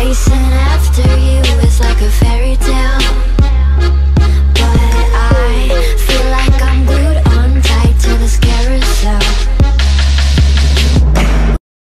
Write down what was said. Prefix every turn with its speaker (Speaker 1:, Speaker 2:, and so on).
Speaker 1: Chasing